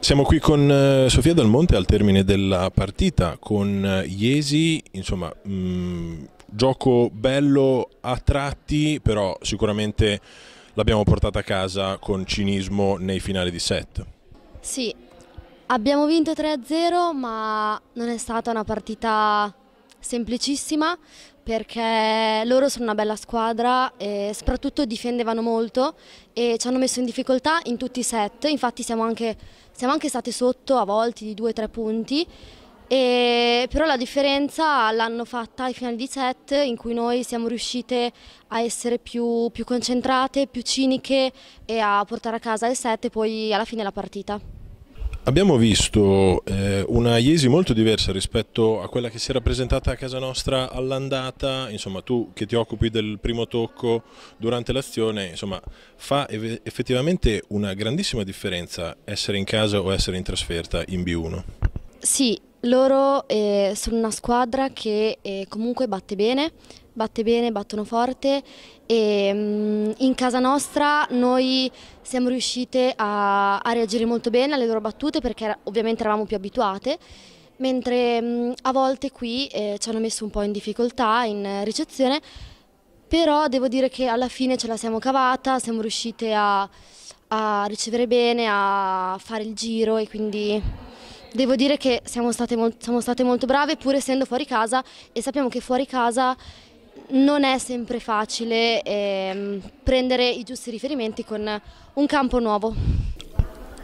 Siamo qui con eh, Sofia Dal Monte al termine della partita con eh, Iesi, insomma, mh, mm, gioco bello a tratti, però sicuramente l'abbiamo portata a casa con cinismo nei finali di set. Sì, abbiamo vinto 3-0, ma non è stata una partita semplicissima perché loro sono una bella squadra e soprattutto difendevano molto e ci hanno messo in difficoltà in tutti i set, infatti siamo anche, siamo anche state sotto a volte di 2-3 punti, e, però la differenza l'hanno fatta ai finali di set in cui noi siamo riuscite a essere più, più concentrate, più ciniche e a portare a casa il set e poi alla fine la partita. Abbiamo visto eh, una Iesi molto diversa rispetto a quella che si era presentata a casa nostra all'andata, insomma tu che ti occupi del primo tocco durante l'azione, insomma fa effettivamente una grandissima differenza essere in casa o essere in trasferta in B1. Sì, loro eh, sono una squadra che eh, comunque batte bene, batte bene, battono forte e um, in casa nostra noi siamo riuscite a, a, reagire molto bene alle loro battute perché ovviamente eravamo più abituate, mentre um, a volte qui eh, ci hanno messo un po' in difficoltà in ricezione, però devo dire che alla fine ce la siamo cavata, siamo riuscite a, a ricevere bene, a fare il giro e quindi devo dire che siamo state, siamo state molto brave pur essendo fuori casa e sappiamo che fuori casa non è sempre facile ehm, prendere i giusti riferimenti con un campo nuovo.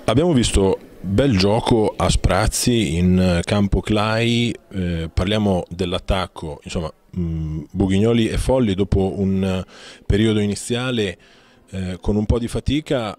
Abbiamo visto bel gioco a sprazzi in campo Clay, eh, parliamo dell'attacco, insomma mh, mm, Bughignoli e Folli dopo un periodo iniziale eh, con un po' di fatica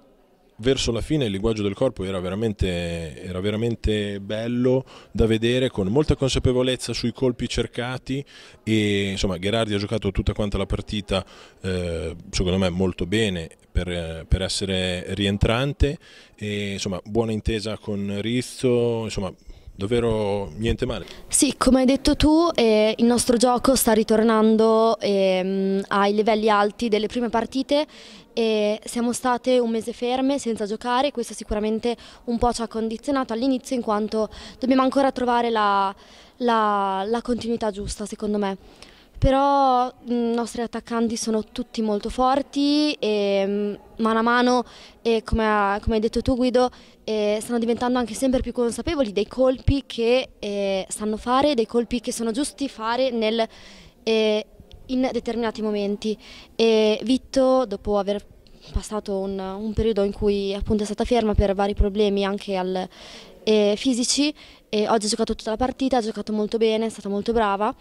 verso la fine il linguaggio del corpo era veramente, era veramente, bello da vedere con molta consapevolezza sui colpi cercati e insomma Gherardi ha giocato tutta quanta la partita eh, secondo me molto bene per, per, essere rientrante e insomma buona intesa con Rizzo insomma davvero niente male. Sì, come hai detto tu, eh, il nostro gioco sta ritornando eh, ai livelli alti delle prime partite e siamo state un mese ferme senza giocare, questo sicuramente un po' ci ha condizionato all'inizio in quanto dobbiamo ancora trovare la, la, la continuità giusta secondo me però i nostri attaccanti sono tutti molto forti e mm, mano a mano, come, hai detto tu Guido, stanno diventando anche sempre più consapevoli dei colpi che sanno fare, dei colpi che sono giusti fare nel, in determinati momenti. E Vitto, dopo aver passato un, un, periodo in cui appunto è stata ferma per vari problemi anche al, fisici, e oggi ha giocato tutta la partita, ha giocato molto bene, è stata molto brava,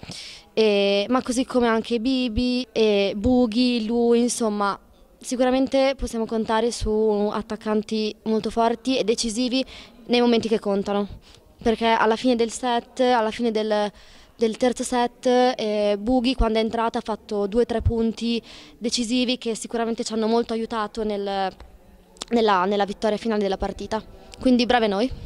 e, ma così come anche Bibi e Bughi, lui, insomma sicuramente possiamo contare su attaccanti molto forti e decisivi nei momenti che contano, perché alla fine del set, alla fine del, del terzo set eh, Bughi quando è entrata ha fatto due o tre punti decisivi che sicuramente ci hanno molto aiutato nel, nella, nella vittoria finale della partita, quindi brave noi.